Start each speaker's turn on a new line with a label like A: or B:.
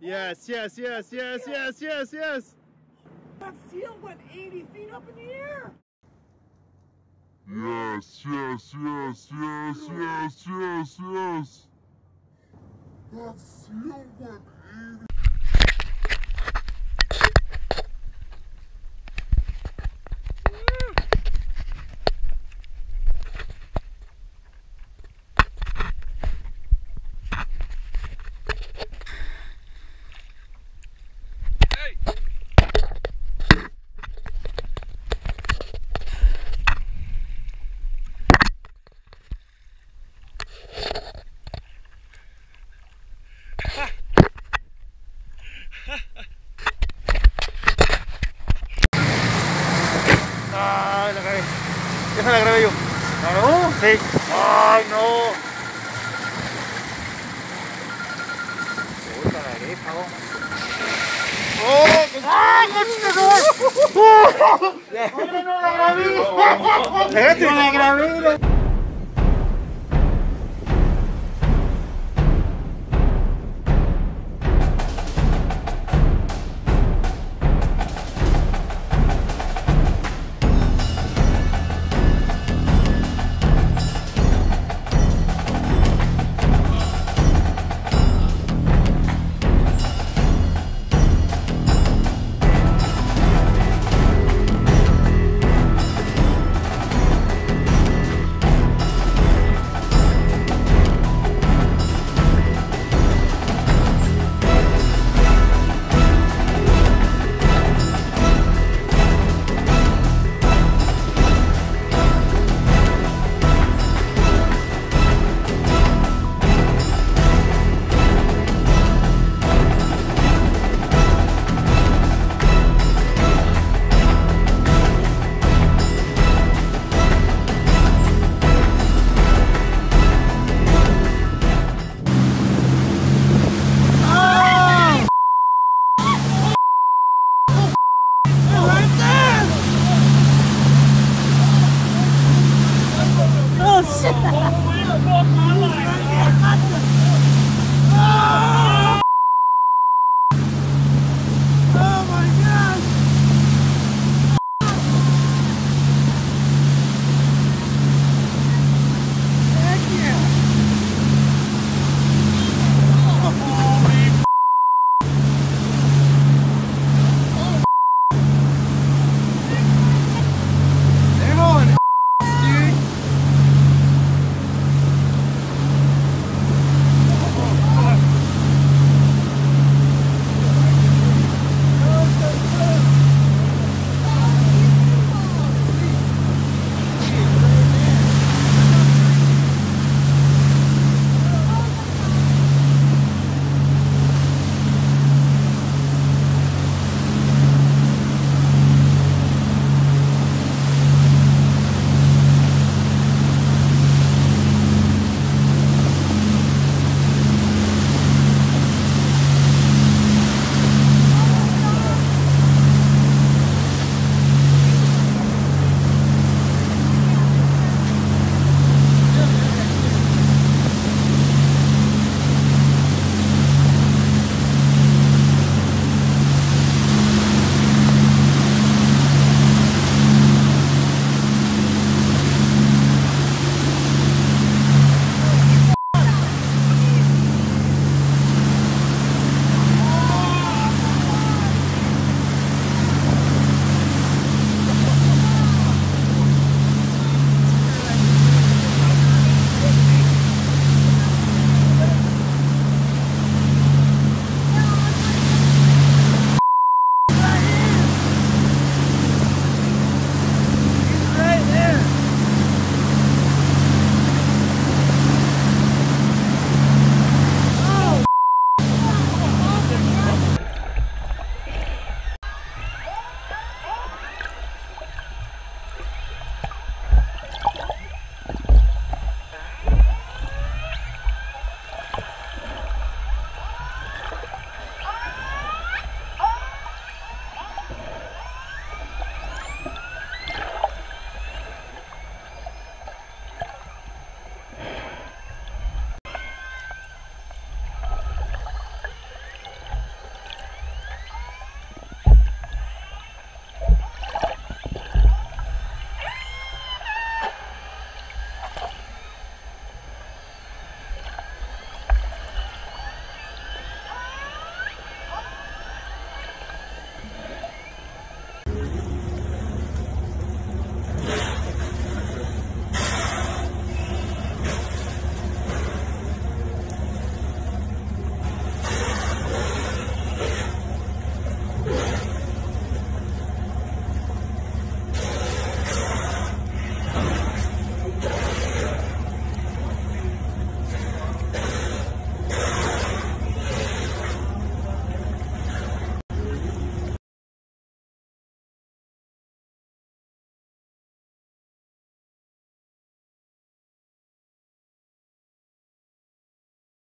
A: Yes, yes, yes, yes, yes, yes, yes.
B: That seal went 80 feet up in the air.
C: Yes, yes, yes, yes, yes, yes, yes. That seal went 80
A: Esa la grabé yo. ¿No? Sí. Ay, no.
B: Puta, la oreja, vos.
A: ¡Oh! ¡Ah, conchito! ¡Oh!
B: No, no, la grabé.
A: ¿Pegaste?
B: la grabé. ¡Vamos, vamos, vamos!